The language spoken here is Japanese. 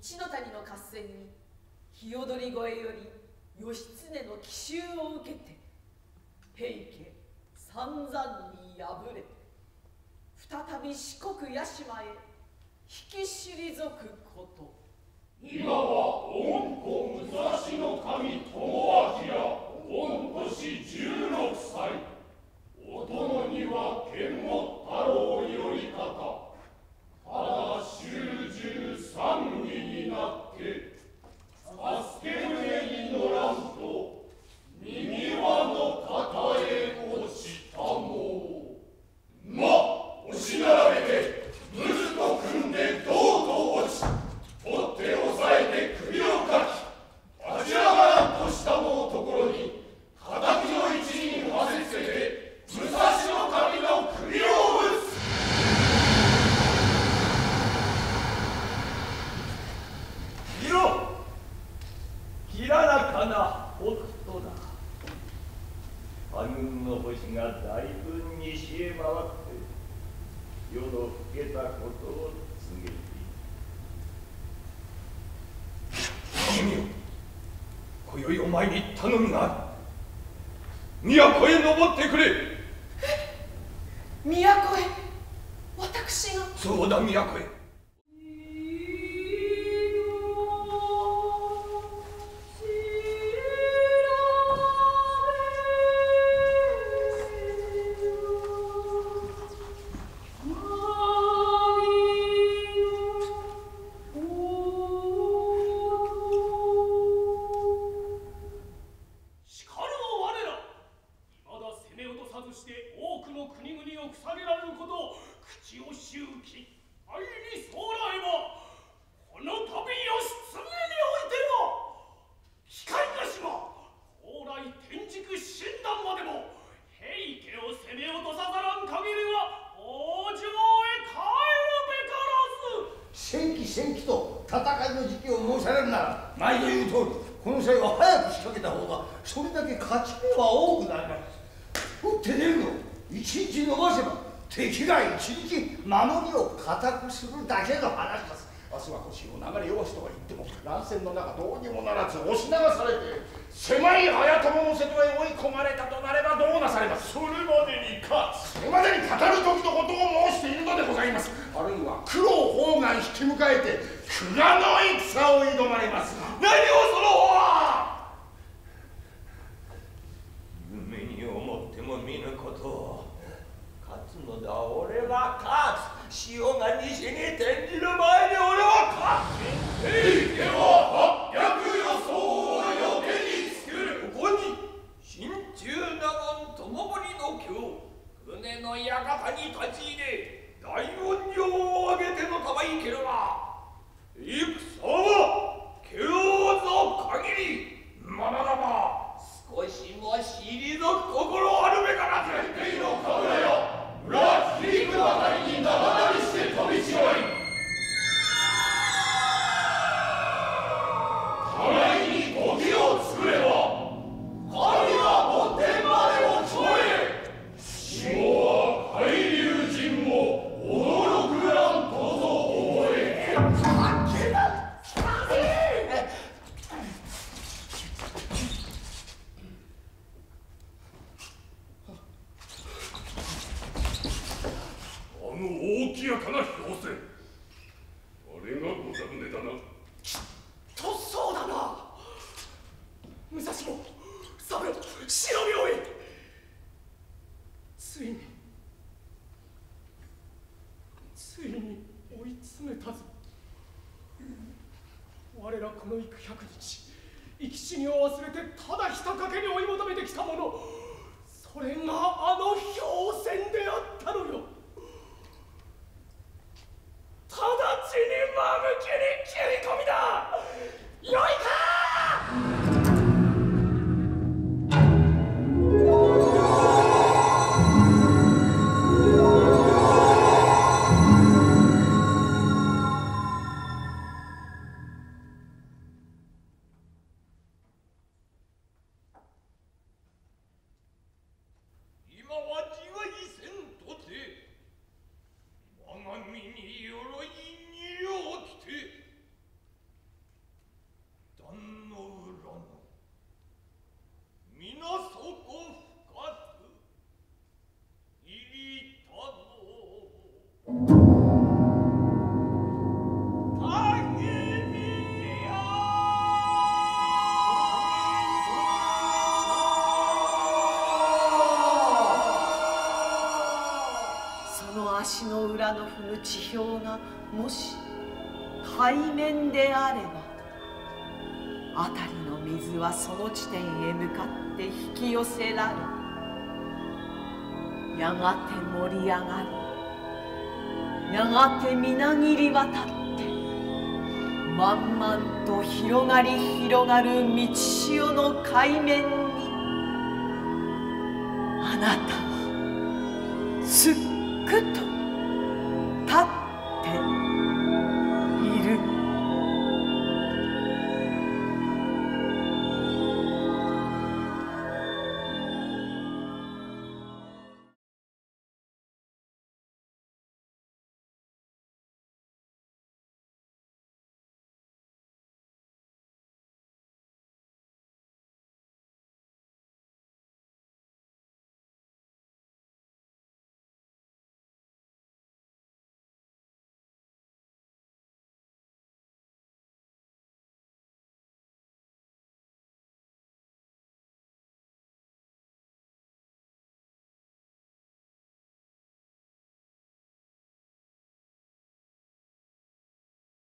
一の谷の合戦に日踊り越えより義経の奇襲を受けて平家散々に敗れ再び四国屋島へ引き退くこと。今は御子武蔵の神友明御年十六歳お供には剣持太郎より方ただ終十三義になって助け舟に乗らんと右輪の肩へ落ちたもま押し並べてむずと組んでどうと落ち取って押さえて首をかき立ち上がらんとしたもうところに敵の一人はせつけて武蔵の神の首を打つ見ろきらなかな北斗だ暗雲の星が大分西へ回って夜の更けたことを告げている君よ今宵お前に頼みがある。都へ登ってくれ。都へ？私が？そうだ都へ戦機戦機と戦いの時期を申されるなら毎度言う通りこの際は早く仕掛けた方がそれだけ勝ち目は多くなります打って出るの一日伸ばせば敵が一日守りを固くするだけの話です。明日は腰を流れ弱しとは言っても乱戦の中どうにもならず押し流されて狭い早友の瀬戸へ追い込まれたとなればどうなされますそれまでに勝つそれまでに語る時のことを申しているのでございますあるいは九郎方眼引き迎えて久我の戦を挑まれます。何をその方は夢に思っても見ぬことを勝つのだ。俺は勝つ。潮が西に転じる前に俺は勝つ。平家は八百予想を予定につける。ここに真鍮納言友堀の京船の館に立ち入れ。大音量を上げてのたまいけるが戦は今日の限りまだだ少しも退く心をきやかな氷船あれがござるねだな。きっとそうだな。武蔵も三郎白明へついについに追い詰めたぞ。我らこの幾百日生き死にを忘れてただひたかけに追い求めてきたもの。それがあの氷の踏む地表がもし海面であれば辺りの水はその地点へ向かって引き寄せられやがて盛り上がりやがてみなぎり渡って満々と広がり広がる満ち潮の海面に。あなたはすっくと。